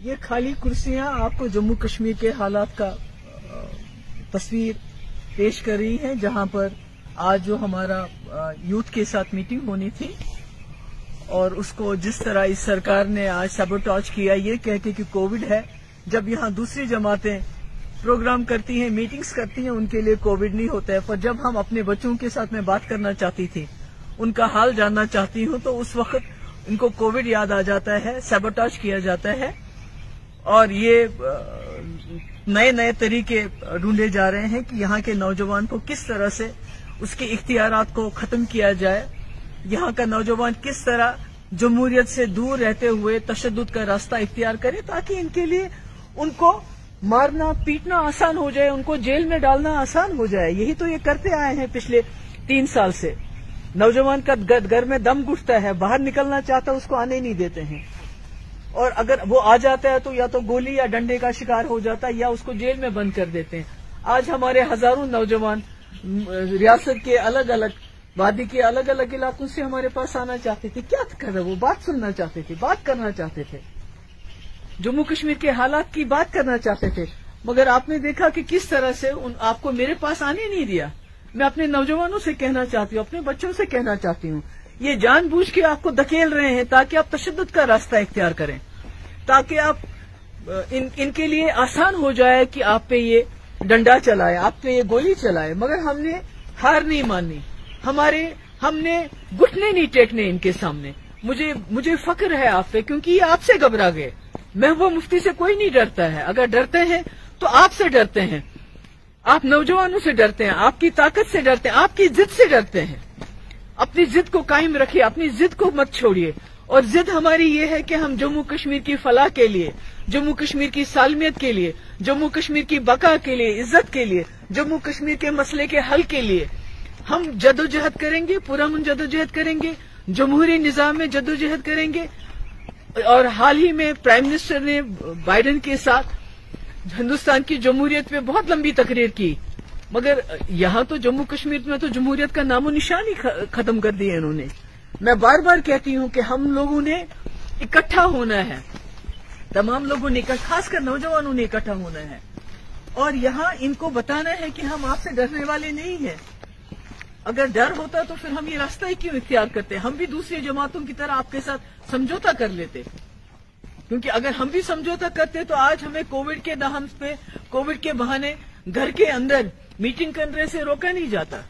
ये खाली कुर्सियाँ आपको जम्मू कश्मीर के हालात का तस्वीर पेश कर रही है, जहाँ पर आज जो हमारा यूथ के साथ मीटिंग होनी थी, और उसको जिस तरह इस सरकार ने आज सबोटॉच किया, ये कह के कि कोविड है। जब यहाँ दूसरी जमातें प्रोग्राम करती हैं, मीटिंग्स करती हैं, उनके लिए कोविड नहीं होता है। पर जब हम अपने बच्चों के साथ में बात करना चाहती थी, उनका हाल जानना चाहती हूँ तो उस वक्त इनको कोविड याद आ जाता है सबोटाज किया जाता है। और ये नए नए तरीके ढूंढे जा रहे हैं कि यहाँ के नौजवान को किस तरह से उसके इख्तियार को खत्म किया जाए। यहाँ का नौजवान किस तरह जमहूरियत से दूर रहते हुए तशद का रास्ता इख्तियार करे ताकि इनके लिए उनको मारना, पीटना आसान हो जाए, उनको जेल में डालना आसान हो जाए। यही तो ये करते आए हैं पिछले तीन साल से। नौजवान का घर में दम घुटता है, बाहर निकलना चाहता उसको आने नहीं देते हैं। और अगर वो आ जाता है तो या तो गोली या डंडे का शिकार हो जाता है या उसको जेल में बंद कर देते हैं। आज हमारे हज़ारों नौजवान रियासत के अलग अलग वादी के अलग अलग इलाकों से हमारे पास आना चाहते थे। क्या कर रहे वो? बात सुनना चाहते थे, बात करना चाहते थे। जम्मू कश्मीर के हालात की बात करना चाहते थे। मगर आपने देखा कि किस तरह से उन, आपको मेरे पास आने नहीं दिया। मैं अपने नौजवानों से कहना चाहती हूँ, अपने बच्चों से कहना चाहती हूँ। ये जानबूझ के आपको धकेल रहे हैं ताकि आप तशद का रास्ता इख्तियार करें। ताकि आप इन, इनके लिए आसान हो जाए कि आप पे ये डंडा चलाए आप पे ये गोली चलाए मगर हमने हार नहीं मानी। हमारे हमने घुटने नहीं टेकने इनके सामने। मुझे मुझे फक्र है आप पे क्योंकि ये आपसे घबरा गए। महबूबा मुफ्ती से कोई नहीं डरता है। अगर डरते हैं तो आपसे डरते हैं। आप नौजवानों से डरते हैं आपकी ताकत से डरते हैं आपकी जिद से डरते हैं। अपनी जिद को कायम रखिए, अपनी जिद को मत छोड़िए। और जिद हमारी ये है कि हम जम्मू कश्मीर की फलाह के लिए, जम्मू कश्मीर की सालमियत के लिए, जम्मू कश्मीर की बका के लिए, इज़्ज़त के लिए, जम्मू कश्मीर के मसले के हल के लिए हम जदोजहद करेंगे पूरा मन जदोजहद करेंगे, जमहूरी निज़ाम में जदोजहद करेंगे। और हाल ही में प्राइम मिनिस्टर ने बाइडन के साथ हिंदुस्तान की जमहूरियत पे बहुत लंबी तकरीर की। मगर यहाँ तो जम्मू कश्मीर में तो जमहूरियत का नामो निशान ही खत्म कर दिया इन्होंने। मैं बार बार कहती हूँ कि हम लोगों ने इकट्ठा होना है। तमाम लोगों ने, खासकर नौजवानों ने इकट्ठा होना है। और यहाँ इनको बताना है कि हम आपसे डरने वाले नहीं हैं। अगर डर होता तो फिर हम ये रास्ता ही क्यों इख्तियार करते? हम भी दूसरी जमातों की तरह आपके साथ समझौता कर लेते। क्योंकि अगर हम भी समझौता करते तो आज हमें कोविड के दहम पे, कोविड के बहाने घर के अंदर मीटिंग करने से रोका नहीं जाता।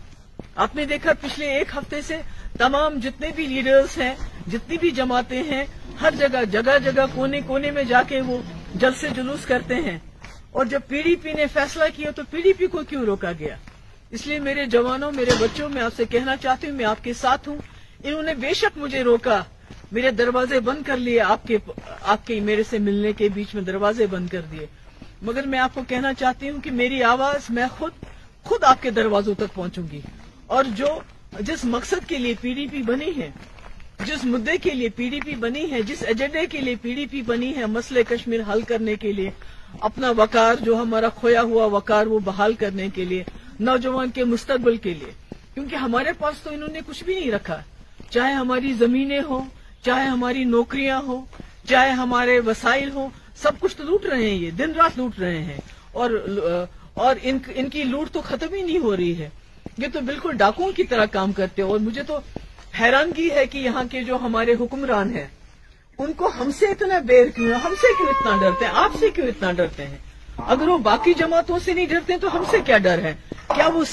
आपने देखा पिछले एक हफ़्ते से तमाम जितने भी लीडर्स हैं, जितनी भी जमाते हैं, हर जगह जगह जगह कोने कोने में जाके वो जल से जुलूस करते हैं। और जब पीडीपी ने फैसला किया तो पीडीपी को क्यों रोका गया? इसलिए मेरे जवानों, मेरे बच्चों, मैं आपसे कहना चाहती हूँ, मैं आपके साथ हूँ। इन्होंने बेशक मुझे रोका। मेरे दरवाजे बंद कर लिए, आपके आपके मेरे से मिलने के बीच में दरवाजे बंद कर दिए। मगर मैं आपको कहना चाहती हूँ कि मेरी आवाज़, मैं खुद खुद आपके दरवाजों तक पहुंचूँगी। और जो, जिस मकसद के लिए पीडीपी बनी है, जिस मुद्दे के लिए पीडीपी बनी है, जिस एजेंडे के लिए पीडीपी बनी है मसले कश्मीर हल करने के लिए, अपना वकार जो हमारा खोया हुआ वकार वो बहाल करने के लिए, नौजवान के मुस्तकबल के लिए। क्योंकि हमारे पास तो इन्होंने कुछ भी नहीं रखा। चाहे हमारी जमीनें हो, चाहे हमारी नौकरियाँ हो, चाहे हमारे वसाइल हो, सब कुछ तो लूट रहे हैं ये दिन रात लूट रहे हैं। और और इन, इनकी लूट तो खत्म ही नहीं हो रही है। ये तो बिल्कुल डाकुओं की तरह काम करते हैं। और मुझे तो हैरानगी है कि यहाँ के जो हमारे हुक्मरान हैं उनको हमसे इतना बेर क्यों हमसे क्यों इतना डरते हैं? आपसे क्यों इतना डरते हैं? अगर वो बाकी जमातों से नहीं डरते तो हमसे क्या डर है? क्या वो